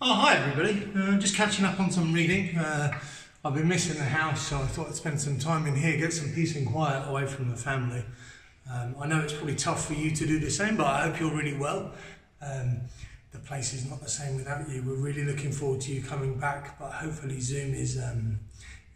Oh, hi everybody. Uh, just catching up on some reading. Uh, I've been missing the house, so I thought I'd spend some time in here, get some peace and quiet away from the family. Um, I know it's probably tough for you to do the same, but I hope you're really well. Um, the place is not the same without you. We're really looking forward to you coming back, but hopefully Zoom is um,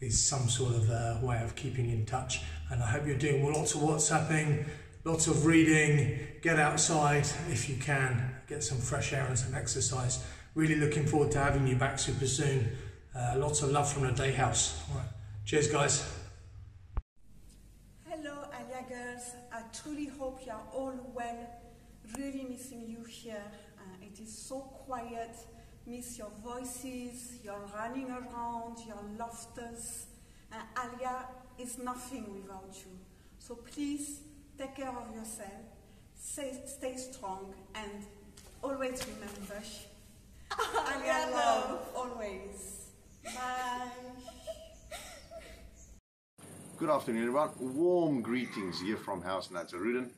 is some sort of uh, way of keeping in touch. And I hope you're doing well. lots of WhatsApping, lots of reading, get outside if you can, get some fresh air and some exercise. Really looking forward to having you back super soon. Uh, lots of love from the Day House. All right. Cheers, guys. Hello, Alia girls. I truly hope you are all well. Really missing you here. Uh, it is so quiet. Miss your voices, your running around, your laughters. Uh, Alia is nothing without you. So please take care of yourself. Stay, stay strong and always remember. Alia love, always. Bye. Good afternoon, everyone. Warm greetings here from House Nazarudin.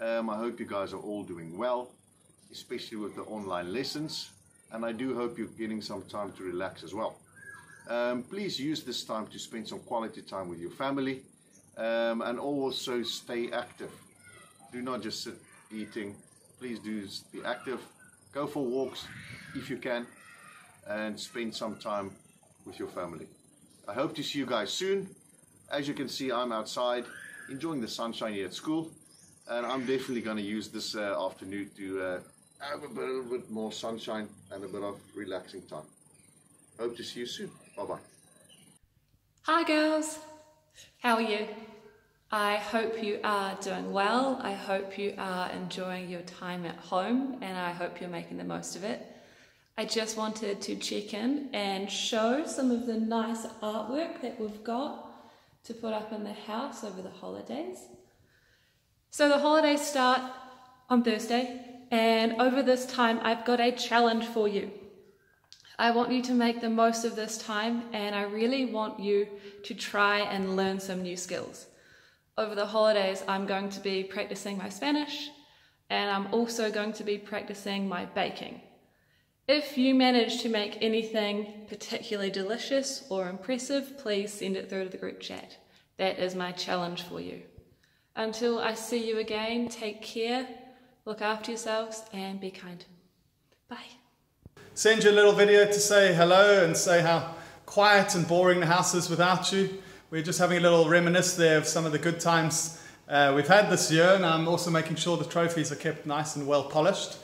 Um, I hope you guys are all doing well, especially with the online lessons. And I do hope you're getting some time to relax as well. Um, please use this time to spend some quality time with your family um, and also stay active. Do not just sit eating. Please do be active. Go for walks if you can and spend some time with your family. I hope to see you guys soon. As you can see, I'm outside enjoying the sunshine here at school, and I'm definitely going to use this uh, afternoon to uh, have a bit, a bit more sunshine and a bit of relaxing time. Hope to see you soon. Bye bye. Hi girls, how are you? I hope you are doing well. I hope you are enjoying your time at home and I hope you're making the most of it. I just wanted to check in and show some of the nice artwork that we've got to put up in the house over the holidays. So the holidays start on Thursday and over this time I've got a challenge for you. I want you to make the most of this time and I really want you to try and learn some new skills. Over the holidays I'm going to be practicing my Spanish and I'm also going to be practicing my baking. If you manage to make anything particularly delicious or impressive, please send it through to the group chat. That is my challenge for you. Until I see you again, take care, look after yourselves, and be kind. Bye. Send you a little video to say hello and say how quiet and boring the house is without you. We're just having a little reminisce there of some of the good times uh, we've had this year, and I'm also making sure the trophies are kept nice and well polished.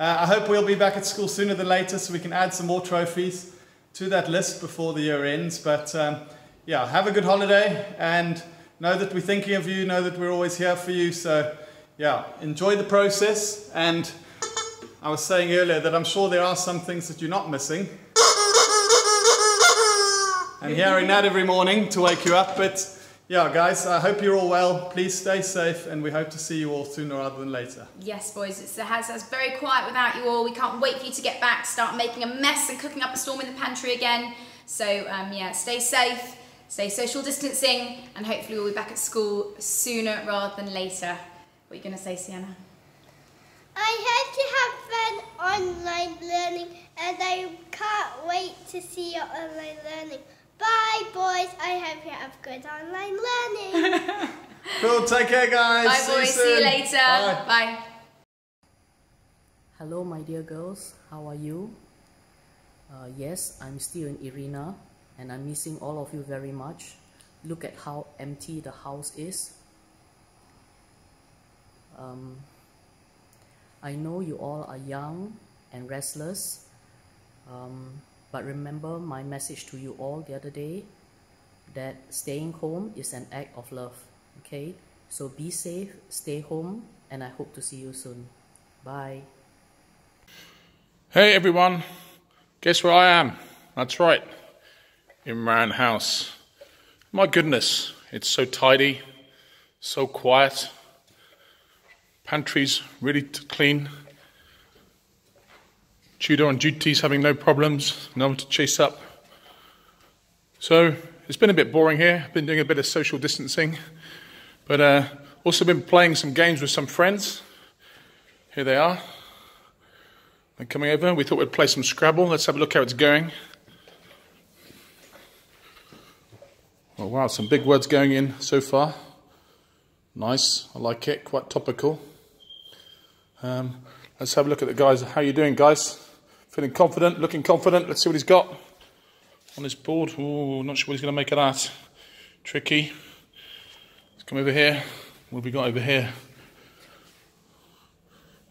Uh, I hope we'll be back at school sooner than later so we can add some more trophies to that list before the year ends. But um, yeah, have a good holiday and know that we're thinking of you, know that we're always here for you. So yeah, enjoy the process. And I was saying earlier that I'm sure there are some things that you're not missing. And hearing that every morning to wake you up. But yeah, guys, I hope you're all well. Please stay safe, and we hope to see you all sooner rather than later. Yes, boys, it's the house that's very quiet without you all. We can't wait for you to get back, start making a mess and cooking up a storm in the pantry again. So, um, yeah, stay safe, stay social distancing, and hopefully we'll be back at school sooner rather than later. What are you going to say, Sienna? I hope you have fun online learning, and I can't wait to see your online learning. Bye, boys. I hope you have good online learning. Cool, take care, guys. Bye, See you boys. See you later. Bye. Bye. Hello, my dear girls. How are you? Uh, yes, I'm still in Irina and I'm missing all of you very much. Look at how empty the house is. Um, I know you all are young and restless, um, but remember my message to you all the other day that staying home is an act of love. Okay? So be safe, stay home, and I hope to see you soon. Bye. Hey everyone, guess where I am? That's right, Imran House. My goodness, it's so tidy, so quiet. Pantry's to clean. Tudor on duty's having no problems, no one to chase up. So it's been a bit boring here. Been doing a bit of social distancing, but uh, also been playing some games with some friends. Here they are They're coming over. We thought we'd play some Scrabble. Let's have a look how it's going. Oh, wow, some big words going in so far. Nice, I like it, quite topical. Um, let's have a look at the guys. How are you doing, guys? Feeling confident, looking confident. Let's see what he's got on this board. Oh, not sure what he's going to make of that. Tricky. Let's come over here. What have we got over here?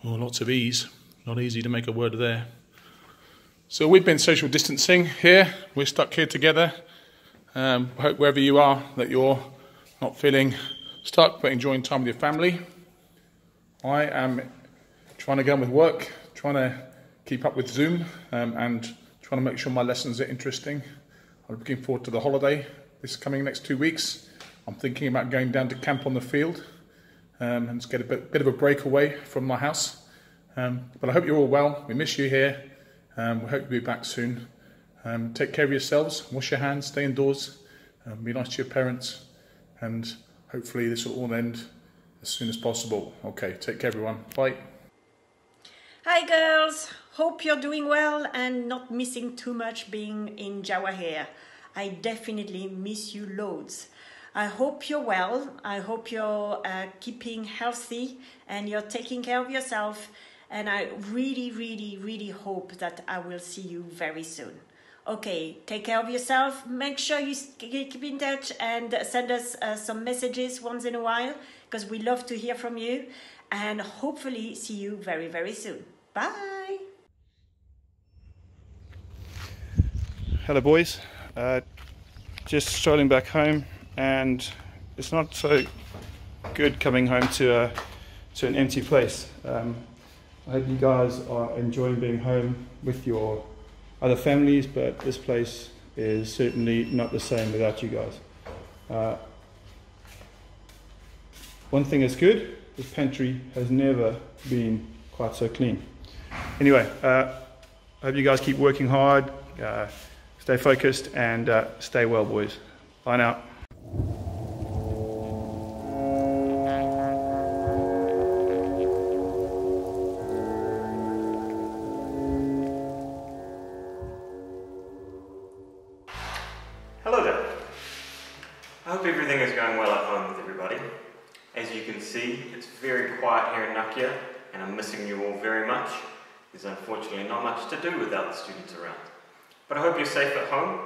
Oh, lots of ease. Not easy to make a word there. So we've been social distancing here. We're stuck here together. Um, hope wherever you are that you're not feeling stuck but enjoying time with your family. I am trying to get on with work, trying to keep up with Zoom, um, and trying to make sure my lessons are interesting. I'm looking forward to the holiday this coming next two weeks. I'm thinking about going down to camp on the field um, and just get a bit, bit, of a break away from my house. Um, but I hope you're all well. We miss you here. Um, we hope you'll be back soon. Um, take care of yourselves, wash your hands, stay indoors, um, be nice to your parents, and hopefully this will all end as soon as possible. Okay, take care everyone. Bye. Hi girls, hope you're doing well and not missing too much being in Jawa here. I definitely miss you loads. I hope you're well. I hope you're uh, keeping healthy and you're taking care of yourself. And I really, really, really hope that I will see you very soon. Okay, take care of yourself. Make sure you keep in touch and send us uh, some messages once in a while because we love to hear from you and hopefully see you very, very soon. Bye. Hello, boys. Uh, just strolling back home, and it's not so good coming home to a to an empty place. Um, I hope you guys are enjoying being home with your other families, but this place is certainly not the same without you guys. Uh, one thing is good, this pantry has never been quite so clean. Anyway, uh, I hope you guys keep working hard, uh, stay focused, and uh, stay well, boys. Bye now. Hello there. I hope everything is going well at home with everybody. As you can see, it's very quiet here in Nakia, and I'm missing you all very much. There's unfortunately not much to do without the students around. But I hope you're safe at home.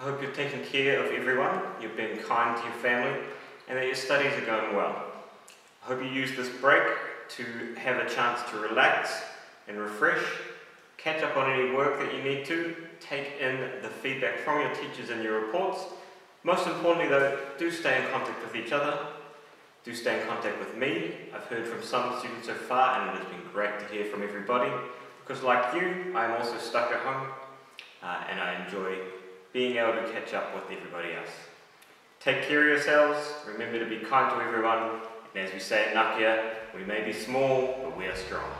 I hope you're taking care of everyone, you've been kind to your family, and that your studies are going well. I hope you use this break to have a chance to relax and refresh, catch up on any work that you need to, take in the feedback from your teachers and your reports. Most importantly though, do stay in contact with each other, do stay in contact with me. I've heard from some students so far and it has been great to hear from everybody because like you, I'm also stuck at home uh, and I enjoy being able to catch up with everybody else. Take care of yourselves, remember to be kind to everyone, and as we say at Nakia, we may be small, but we are strong.